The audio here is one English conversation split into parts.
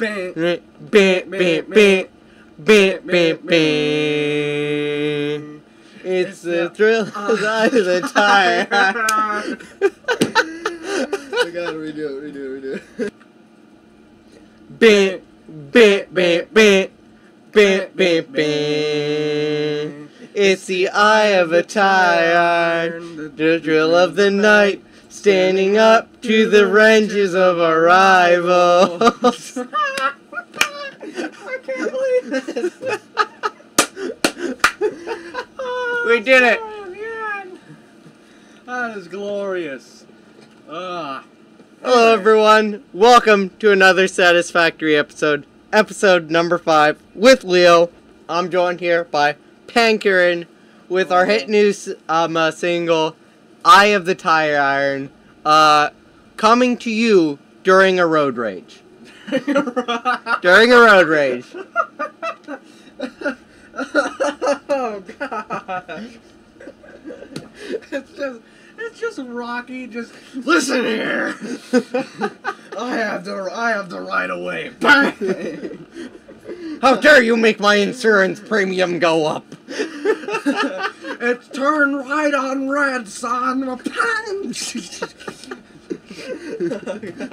Bam. Bam, bam, bam, bam, bam, bam. It's the thrill of the tire. I gotta redo it, redo it, redo it. Bam, bam, bam, bam, bam, bam, bam. It's the eye of a tire, the drill of the night, standing up to the wrenches of our rivals. I can't believe this. We did it. Oh. That is glorious. Ah. Hello, everyone. Welcome to another Satisfactory episode, episode number five, with Leo. I'm joined here by Pankierin with our hit news um, uh, single, Eye of the Tire Iron, uh, coming to you during a road rage. During a road rage. oh god. It's just it's just Rocky just listen here. I have the I have the right of way. Bang! How dare you make my insurance premium go up? it's turn right on red, son. Bang!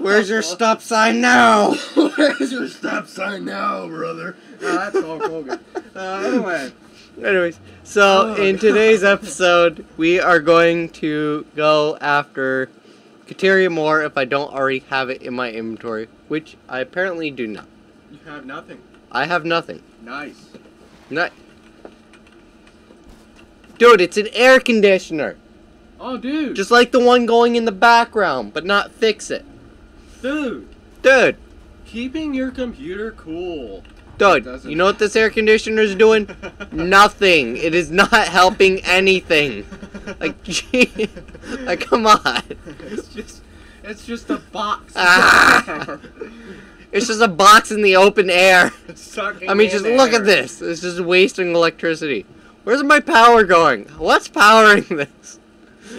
Where's your stop sign now? Where's your stop sign now, brother? That's Hulk Hogan. Uh, anyway. Anyways, so Oh, in God. today's episode, we are going to go after Caterium ore if I don't already have it in my inventory, which I apparently do not. You have nothing. I have nothing. Nice. Not. Dude, it's an air conditioner. Oh, dude. Just like the one going in the background, but not fix it. dude. Dude, Keeping your computer cool. dude, you know what this air conditioner is doing? Nothing. It is not helping anything. Like, gee, like, come on. it's just, it's just a box. Ah. It's just a box in the open air. Sucking I mean, just look air. at this. It's just wasting electricity. Where's my power going? What's powering this?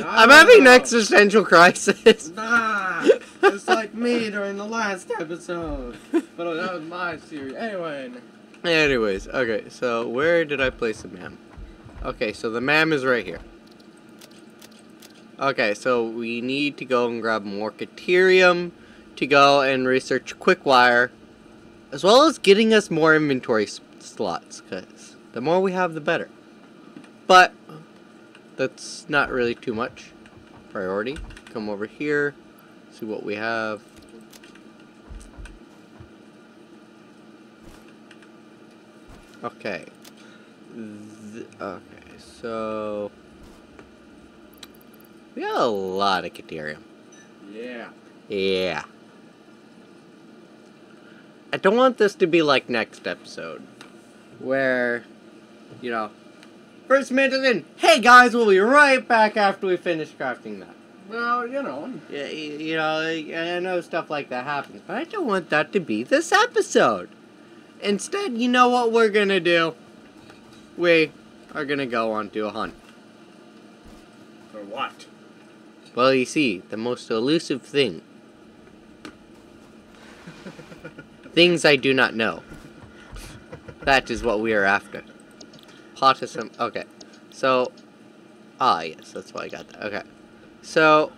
I I'm having an existential crisis. Nah, it's like me during the last episode. But uh, that was my series. Anyway, Anyways, okay, so where did I place the MAM? Okay, so the MAM is right here. Okay, so we need to go and grab more Caterium to go and research Quickwire, as well as getting us more inventory s- slots, because the more we have, the better. But, that's not really too much priority. Come over here, see what we have. Okay. Th- okay, so we got a lot of Caterium. yeah. Yeah. I don't want this to be like next episode, where, you know, first minute in. Hey guys, we'll be right back after we finish crafting that. Well, you know, Yeah, you know, I I know stuff like that happens, but I don't want that to be this episode. Instead, you know what we're gonna do? We are gonna go on to a hunt. for what? Well, you see, the most elusive thing. Things I do not know. That is what we are after. Potassium. Okay. So. Ah, yes, that's why I got that. Okay. So.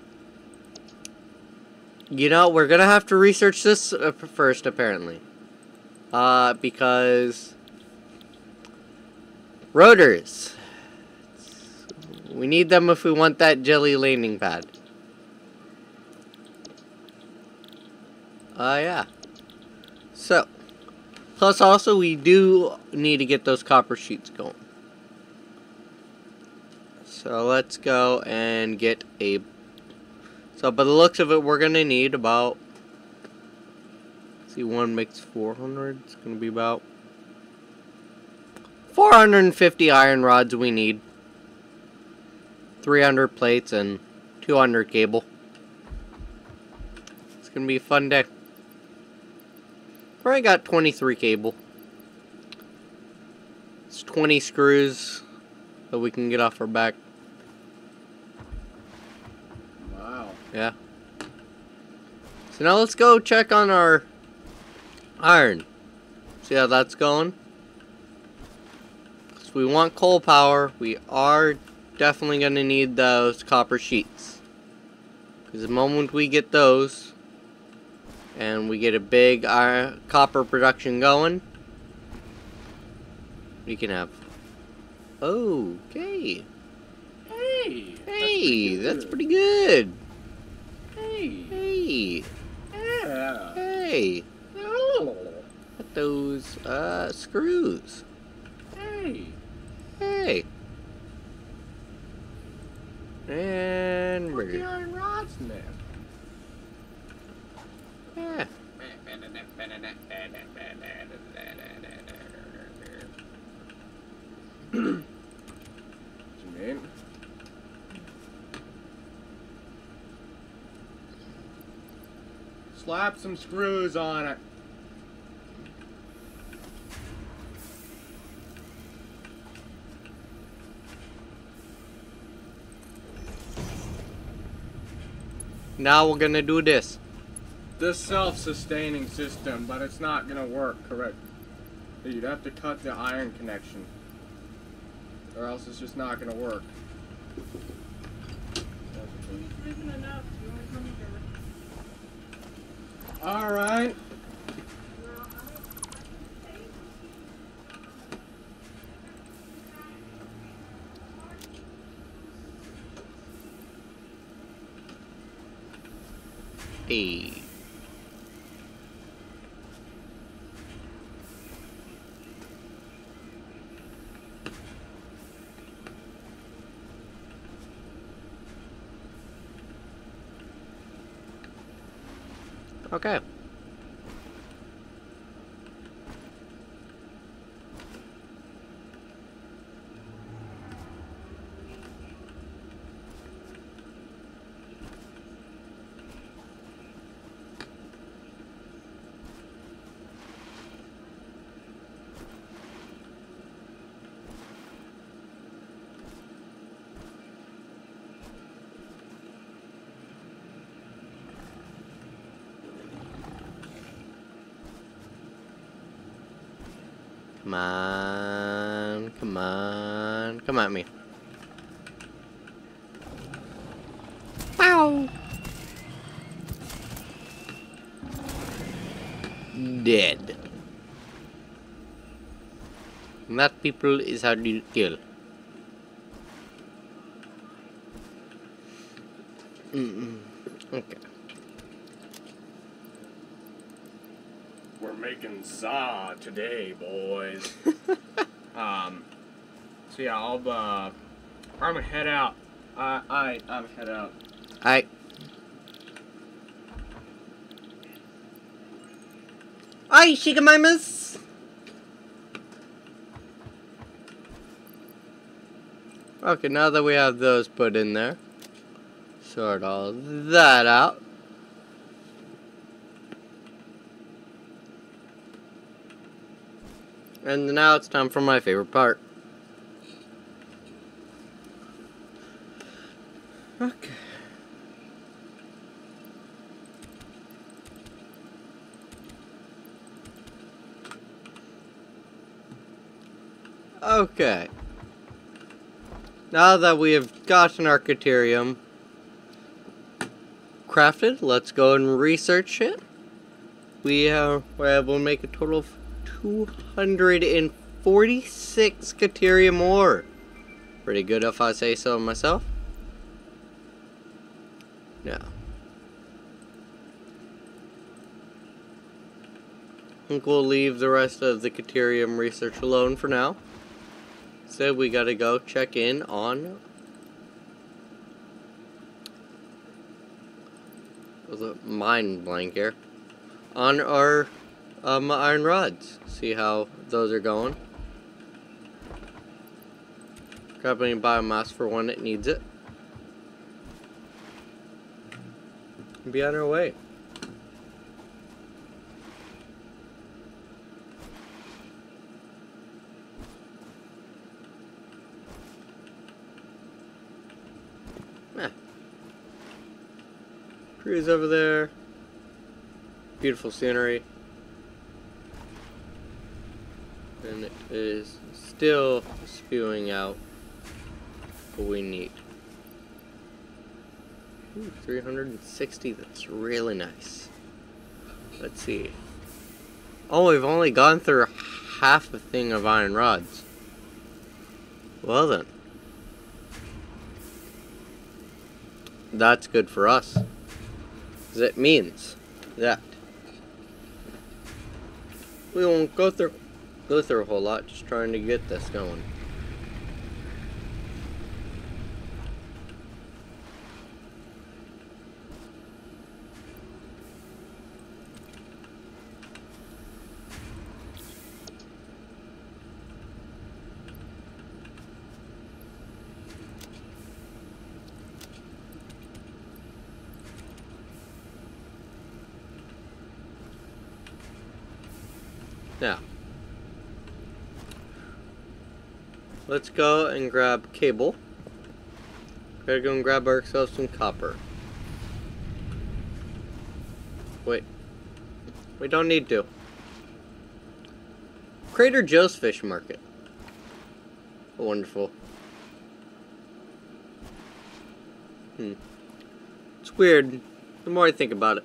You know, we're gonna have to research this uh, first, apparently. Uh, because. Rotors. We need them if we want that jelly landing pad. Uh, yeah. So, plus also we do need to get those copper sheets going. So let's go and get a. So, by the looks of it, we're gonna need about. See, one makes 400. It's gonna be about 450 iron rods we need. 300 plates and 200 cable. It's gonna be a fun day. Probably got 23 cable. It's 20 screws that we can get off our back. Wow. Yeah. So now let's go check on our iron. See how that's going? Because we want coal power, we are definitely going to need those copper sheets. Because the moment we get those, and we get a big copper production going, we can have... Okay. Hey. Hey, that's pretty good. Hey. Hey. Yeah. Hey. Got those uh, screws. Hey. Hey. And What's the we're iron rods in there? yeah. what you mean? Slap some screws on it. Now we're gonna do this. This self-sustaining system, but it's not gonna work, correct? You'd have to cut the iron connection. Or else it's just not gonna work. Alright. Hey. Okay. Come on. Come on. Come at me. Wow. Dead. Not people is hard to kill. Mm-mm. Okay. We're making za today, boys. um, so yeah, I'll uh, I'm gonna head out. I I I'm head out. I. Hi, Shikamimas! Okay, now that we have those put in there, sort all that out. And now it's time for my favorite part. Okay. Okay. Now that we have gotten our Caterium crafted, let's go and research it. We uh, to make a total of 246 Caterium ore. Pretty good if I say so myself. Yeah. I think we'll leave the rest of the Caterium research alone for now. So we gotta go check in on the mind blank here on our um, iron rods. See how those are going. Grab any biomass for when it needs it. And be on our way. Eh. Trees over there. beautiful scenery. And it is still spewing out what we need. Ooh, 360, that's really nice. Let's see. Oh, we've only gone through half a thing of iron rods. Well then. That's good for us. 'Cause it means that we won't go through go through a whole lot just trying to get this going. Now, let's go and grab cable. Gotta go and grab ourselves some copper. Wait. We don't need to. Crater Joe's Fish Market. Wonderful. Hmm. It's weird. The more I think about it.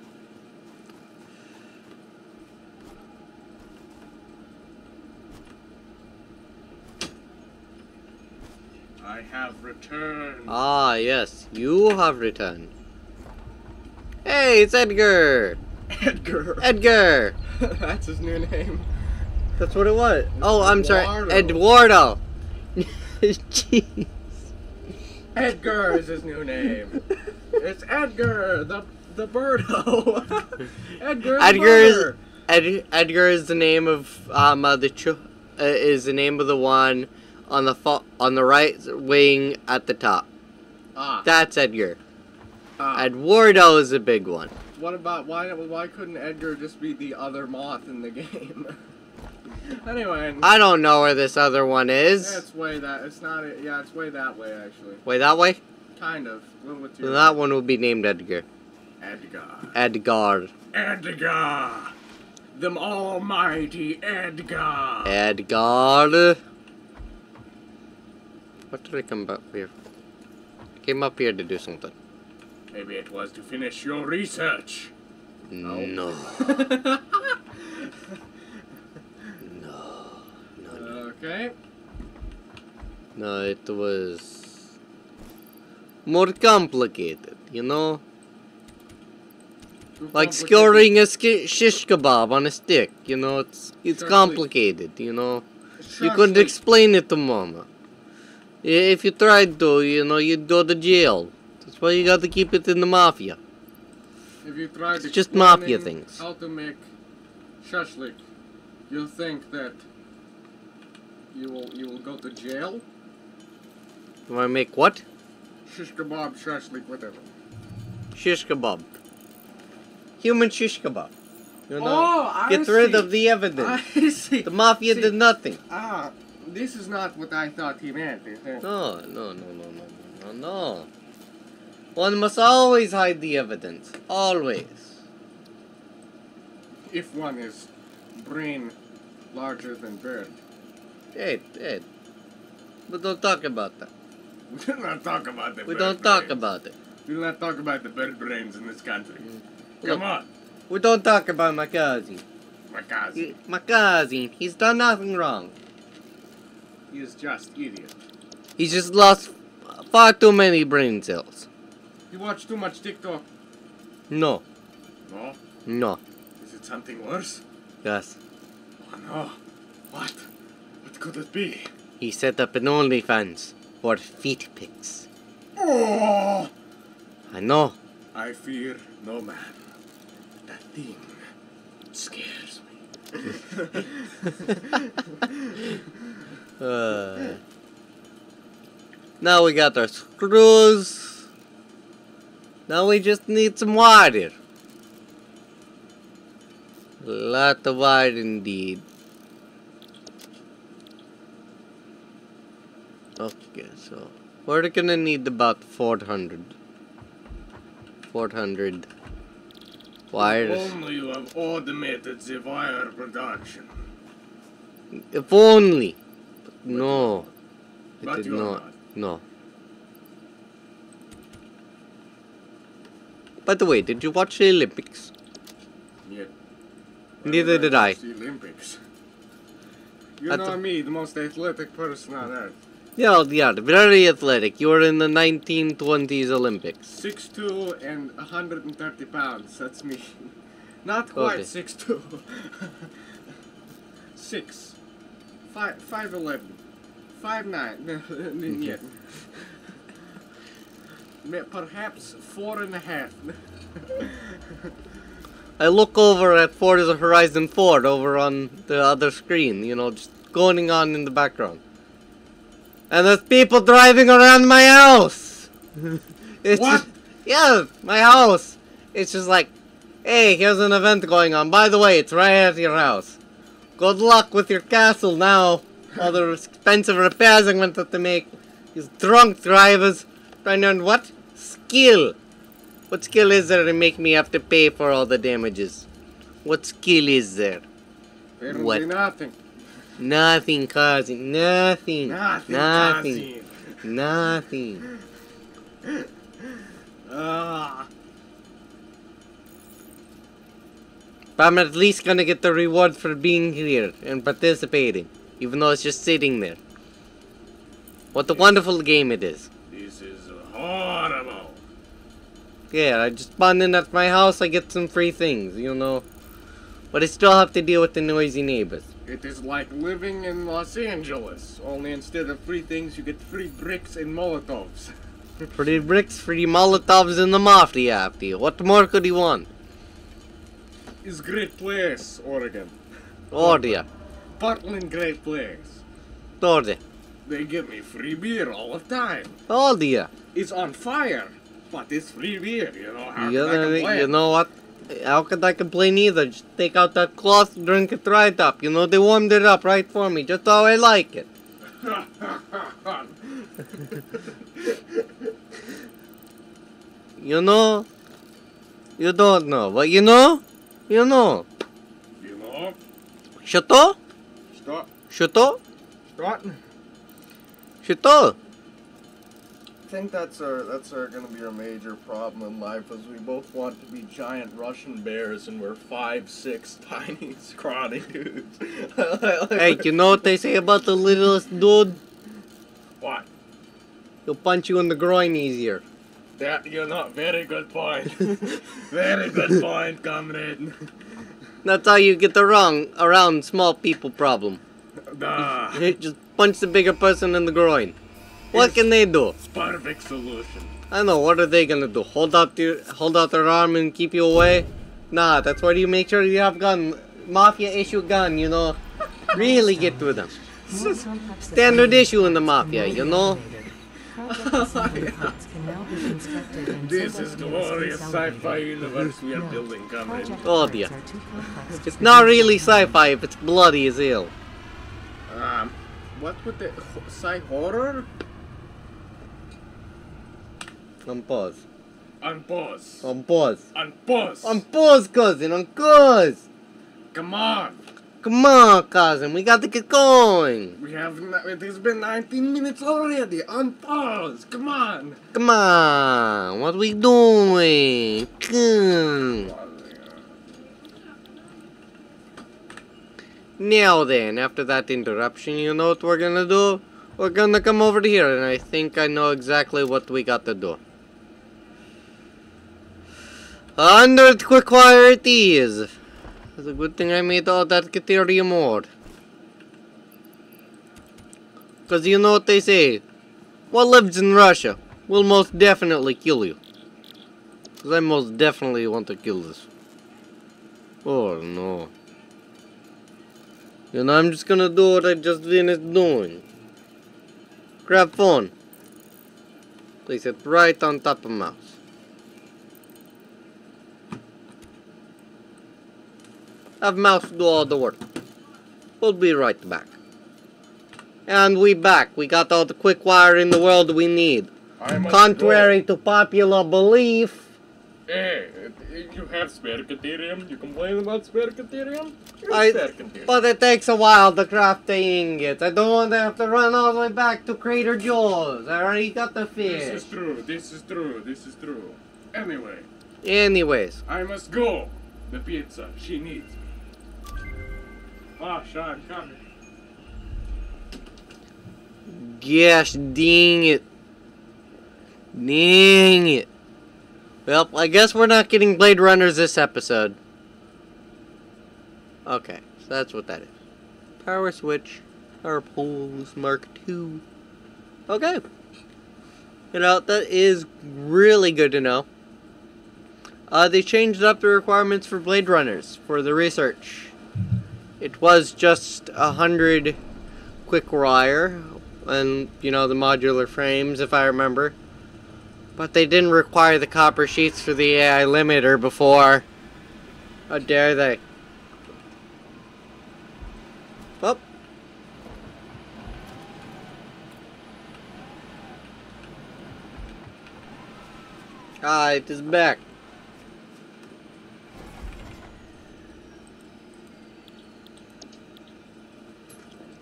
I have returned. Ah, yes, you have returned. Hey, it's Edgar! Edgar. Edgar! That's his new name. That's what it was. Oh, I'm sorry. Eduardo. Jeez. Edgar is his new name. It's Edgar, the the birdo. Edgar. Edgar is. Ed, Edgar is the name of um uh, the cho- uh, is the name of the one on the fa- on the right wing at the top. Ah. That's Edgar. ah. Eduardo is a big one. What about why why couldn't Edgar just be the other moth in the game? anyway, I don't know where this other one is. it's way that it's not yeah it's way that way actually. Way that way? Kind of. A little bit too. That one will be named Edgar. Edgar. Edgar. Edgar. The almighty Edgar. Edgar. What did I come back here? I came up here to do something. Maybe it was to finish your research. No. No. No. No. okay. No, it was more complicated, you know? Too Like skewering a shish kebab on a stick, you know? It's it's complicated, you know? You couldn't explain it to mama. I- If you tried to, you know, you'd go to jail. That's why you got to keep it in the mafia. If you tried It's just mafia things. How to make shashlik, you'll think that you will you will go to jail. You want to make what? Shish kebab, shashlik, whatever. Shish kebab. Human shish kebab. You know? Oh, I Get rid see. of the evidence. I. The mafia See. did nothing. Ah, this is not what I thought he meant. No, no, no, no, no, no, no. One must always hide the evidence. Always. If one is brain larger than bird. Ed, Ed. We don't talk about that. We do not talk about the We don't talk brains. about it. We do not talk about the bird brains in this country. Mm. Look, Come on, we don't talk about my cousin. my cousin. He- My cousin, he's done nothing wrong. He is just idiot. He just lost far too many brain cells. You watch too much TikTok. No, No? no, Is it something worse? yes. Oh no. What? What could it be? He set up an OnlyFans for feet pics. Oh! I know. I fear no man. That thing scares me. Uh, now we got our screws. Now we just need some water. A lot of water indeed. Okay, so we're gonna need about 400. 400 wires. Only you have automated the wire production. If only. No, it did not. No. By the way, did you watch the Olympics? Yeah. Neither did I. The Olympics. You That's know me, the most athletic person on earth. Yeah, yeah, very athletic. You were in the 1920s Olympics. 6'2 and 130 pounds. That's me. Not quite 6'2. Okay. 6'2. 6. 5, 5'11. 5'9. yeah. Perhaps four and a half. I look over at Forza Horizon 4 over on the other screen, you know, just going on in the background. And there's people driving around my house! it's What? Just, yeah, my house! It's just like, hey, here's an event going on. By the way, it's right at your house. Good luck with your castle now. All the expensive repairs I'm going to have to make. These drunk drivers trying to earn what? Skill. What skill is there to make me have to pay for all the damages? What skill is there? Apparently What? nothing. Nothing, cousin. Nothing. Nothing. Nothing. cousin. Nothing. Ah. But I'm at least gonna get the reward for being here and participating, even though it's just sitting there. What a wonderful game it is. This is horrible. Yeah, I just spawn in at my house, I get some free things, you know. But I still have to deal with the noisy neighbors. It is like living in Los Angeles, only instead of free things, you get free bricks and Molotovs. Free bricks, free Molotovs, and the mafia after you. What more could you want? It's great place, Oregon. Order. Portland, great place. Order. They give me free beer all the time. Order. It's on fire, but it's free beer, you know. How You can I complain? you know what? How could I complain either? Just take out that cloth, drink it right up. You know, they warmed it up right for me, just how I like it. You know? You don't know, but you know? You know. you know? Chateau? Stop. Chateau? Stop. Chateau? I think that's our that's our gonna be our major problem in life is we both want to be giant Russian bears and we're five, six tiny scrawny dudes. Hey, you know what they say about the littlest dude? what? He'll punch you in the groin easier. That you're not very good point. very good point, comrade. That's how you get around around small people problem. Nah, They Just punch the bigger person in the groin. What can they do? it's perfect solution. I know. What are they gonna do? Hold out your hold out their arm and keep you away? Nah, that's why you make sure you have gun, mafia issue gun. You know, really get to them. Standard issue in the mafia, you know. This is glorious sci-fi universe we are building, comrade. Oh dear. It's not really sci-fi if it's bloody as hell. Um, what would the sci horror? On pause. On pause. On pause. On pause. On pause, cousin. On pause. Come on. Come on, cousin. We got to get going. We have. It has been 19 minutes already. On pause. Come on. Come on. What we doing? Come. Now then, after that interruption, you know what we're gonna do? We're gonna come over here, and I think I know exactly what we got to do. Hundred quick wire it is. It's a good thing I made all that Caterium ore. Cause you know what they say, what lives in Russia will most definitely kill you. Cause I most definitely want to kill this. Oh no. You know, I'm just gonna do what I just finished doing. Grab phone. Place it right on top of mouse. Have mouse do all the work. We'll be right back. And we back. We got all the quick wire in the world we need. Contrary to popular belief. Eh, hey, you have spare Caterium. You complain about spare Caterium? I- spare. But it takes a while to craft the ingots. I don't want to have to run all the way back to Crater Joe's. I already got the This is true. This is true. This is true. Anyway, Anyways, I must go. The pizza. She needs gosh dang it. Dang it. Well, I guess we're not getting Blade Runners this episode. Okay, so that's what that is. Power switch. Power poles Mark II. Okay. You know, that is really good to know. Uh, they changed up the requirements for Blade Runners for the research. It was just a hundred quick wire and, you know, the modular frames, if I remember. But they didn't require the copper sheets for the AI limiter before. How dare they? Oh. Ah, it is back.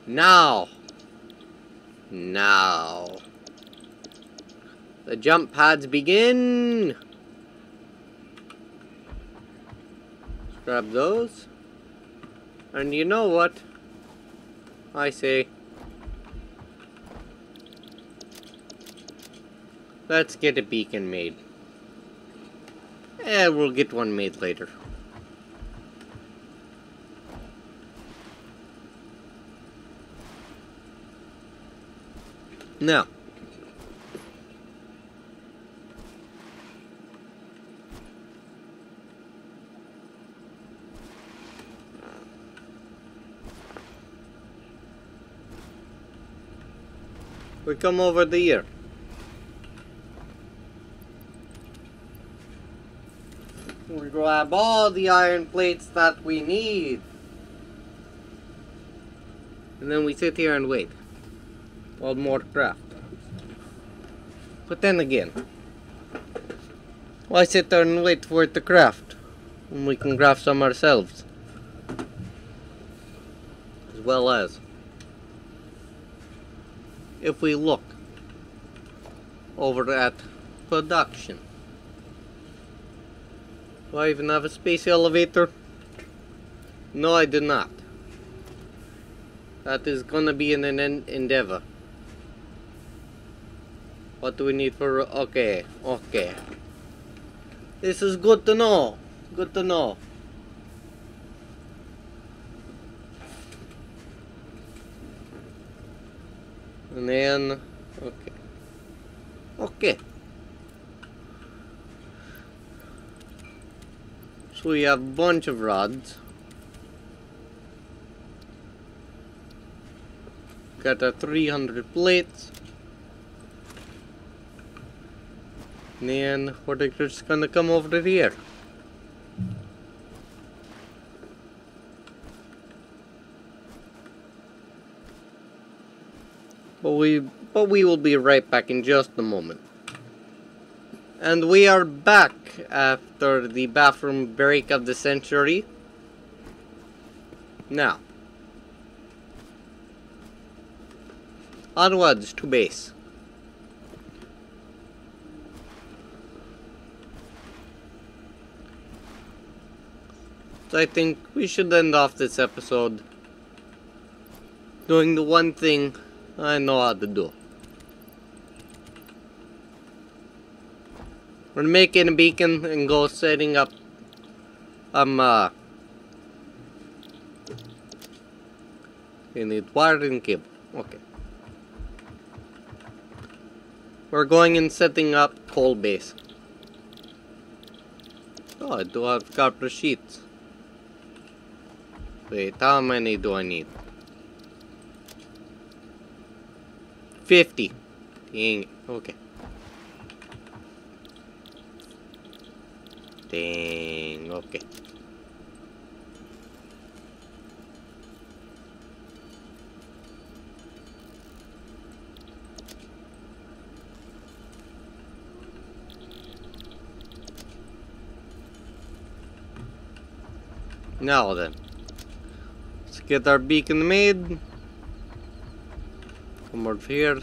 Now. Now. The jump pads begin. Grab those. And you know what? I say. Let's get a beacon made. Eh, we'll get one made later. Now. We come over the here. We grab all the iron plates that we need. And then we sit here and wait. More craft. But then again, why sit there and wait for it to craft? When we can craft some ourselves. As well as if we look over at production. Do I even have a space elevator? No, I do not. That is gonna be an, en- endeavor. What do we need for... Okay, okay. This is good to know. Good to know. And then... Okay. Okay. So we have a bunch of rods. Got a 300 plates. And then we're just gonna come over here. But we but we will be right back in just a moment. And we are back after the bathroom break of the century. Now, onwards to base. I think we should end off this episode doing the one thing I know how to do. We're making a beacon and go setting up um uh we need wire and cable. Okay. We're going and setting up coal base. Oh, I do have copper sheets. Wait, how many do I need? 50. Dang. Okay. Dang, okay. Now then. Get our beacon made. Come over here.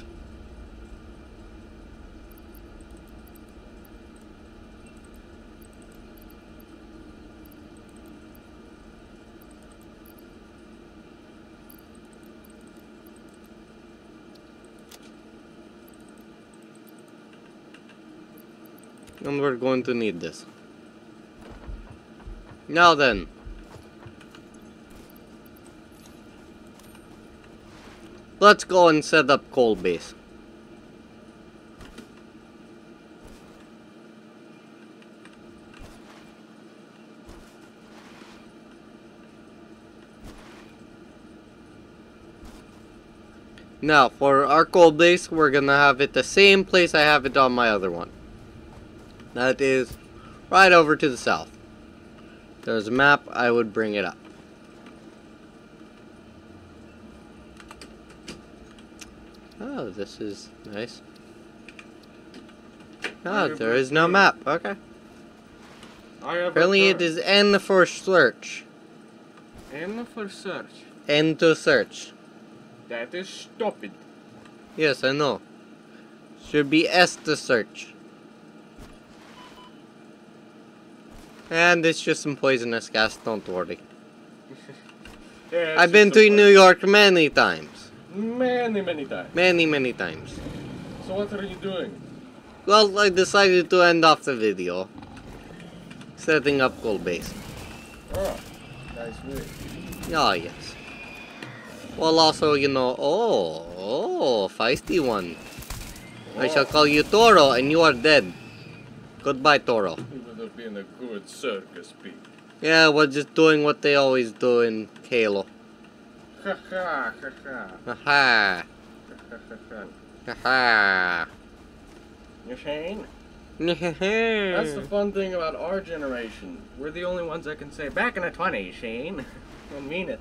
And we're going to need this. Now then. Let's go and set up coal base. Now, for our coal base, we're gonna have it the same place I have it on my other one. That is right over to the south. There's a map, I would bring it up. Oh, this is nice. Oh, there is no map. Okay. Apparently it is N for search. N for search. N to search. That is stupid. Yes, I know. Should be S to search. And it's just some poisonous gas, don't worry. Yeah, I've been to New York many times. Many, many times. Many, many times. So what are you doing? Well, I decided to end off the video. Setting up coal base. Oh, nice way. Oh, yes. Well, also, you know, oh, oh, feisty one. I shall call you Toro, and you are dead. Goodbye, Toro. You would have been a good circus pig. Yeah, we're just doing what they always do in Halo. Ha ha ha ha Haha, ha ha ha. haha. You Shane? That's That's the fun thing about our generation. We're the only ones that can say back in the 20s, Shane. and mean it.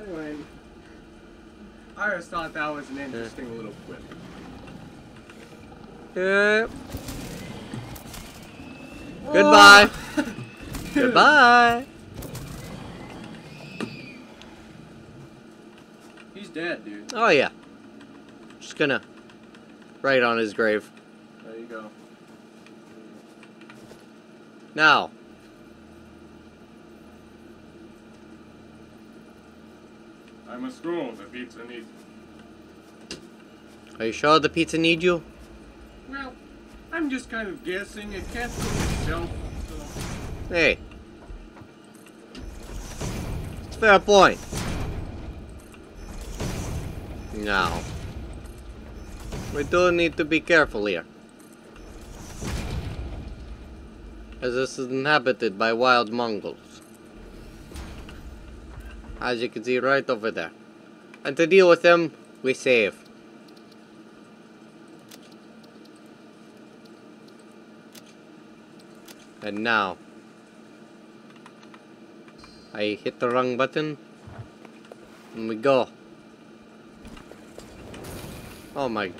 anyway, I always thought that was an interesting little quip. Yep. Goodbye. Goodbye. Dead, dude. Oh, yeah. Just gonna write on his grave. There you go. Now, I must go. The pizza needs. are you sure the pizza need you? Well, I'm just kind of guessing. It can't cook itself. So. Hey. A fair point. Now. We do need to be careful here. As this is inhabited by wild Mongols. As you can see right over there. And to deal with them, we save. And now, I hit the wrong button. And we go. Oh my.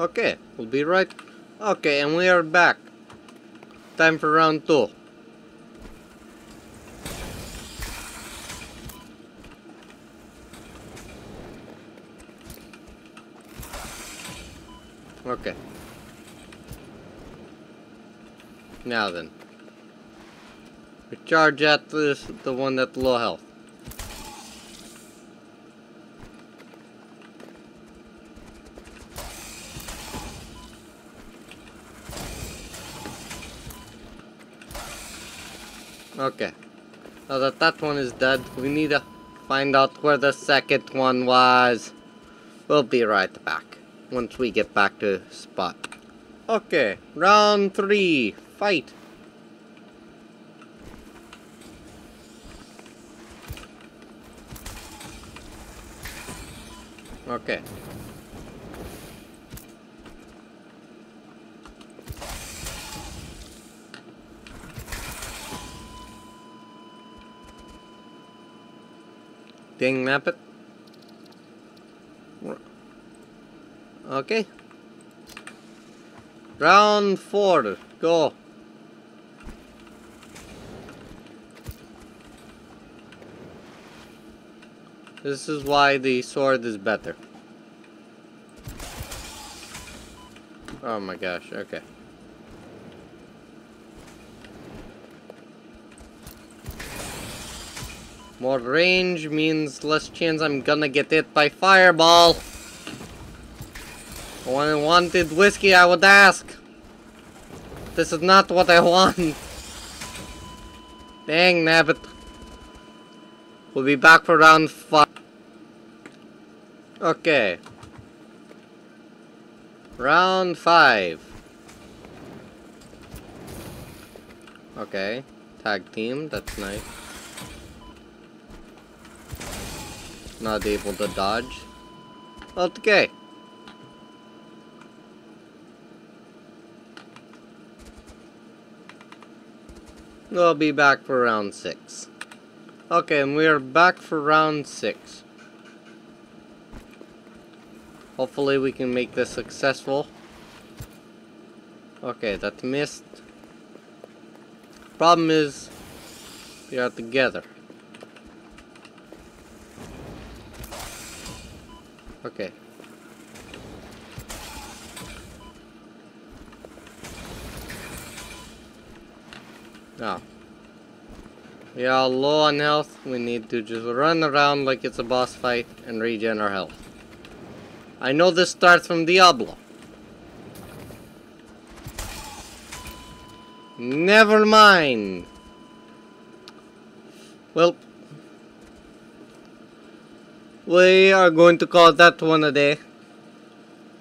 Okay, we'll be right. Okay, and we are back. Time for round two. Okay. Now then. Recharge at this, the one at low health. Okay. Now that that one is dead, we need to find out where the second one was. We'll be right back once we get back to spot. Okay, round three, fight. Okay. Ding map it. Okay. Round four. Go. This is why the sword is better. Oh my gosh, okay. More range means less chance I'm gonna get hit by fireball. When I wanted whiskey, I would ask. This is not what I want. Dang, nabbit. We'll be back for round five. Okay. Round five. Okay. Tag team, that's nice. Not able to dodge. Okay. We'll be back for round six. Okay, and we are back for round six. Hopefully we can make this successful. Okay, that missed. Problem is, we are together. Okay. Now, we are low on health. We need to just run around like it's a boss fight and regen our health. I know this starts from Diablo. Never mind. Well, we are going to call that one a day.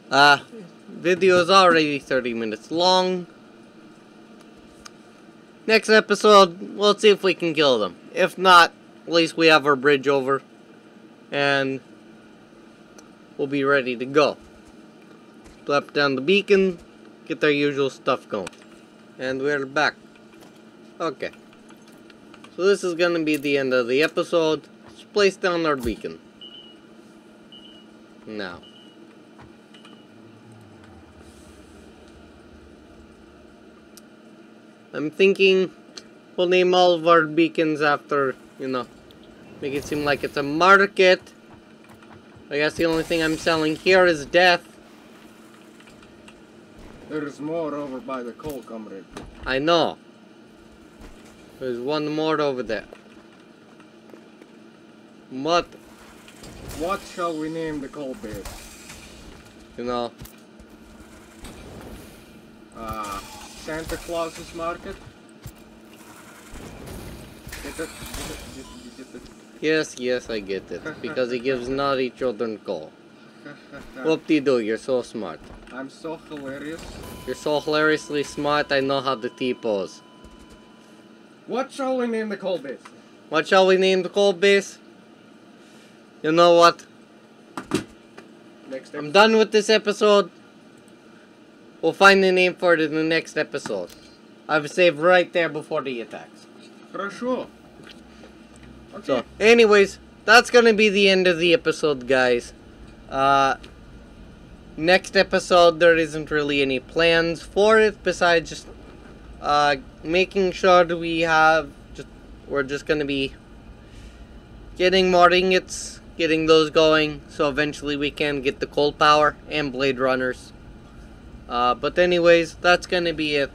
Uh, video is already 30 minutes long. Next episode, we'll see if we can kill them. If not, at least we have our bridge over. And we'll be ready to go. Slap down the beacon, get our usual stuff going. And we're back. Okay. So this is gonna be the end of the episode. Let's place down our beacon. Now. I'm thinking we'll name all of our beacons after, you know, make it seem like it's a market. I guess the only thing I'm selling here is death. There's more over by the coal, comrade. I know. There's one more over there. What, What shall we name the coal base? you know, Uh, Santa Claus's market? Get it? Get it? Get it? Get it? yes, yes, I get it. Because he gives naughty children coal. Whoop-de-doo, you're so smart. I'm so hilarious. You're so hilariously smart, I know how to T-pose. What shall we name the coal base? What shall we name the coal base? You know what? Next I'm done with this episode. We'll find a name for it in the next episode. I've saved right there before the attacks. Хорошо. Okay. So, anyways, that's gonna be the end of the episode, guys. Uh, next episode, there isn't really any plans for it besides just uh, making sure that we have just we're just gonna be getting more ingots, getting those going, so eventually we can get the coal power and blade runners. Uh, but anyways, that's gonna be it.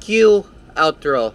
Cue outro.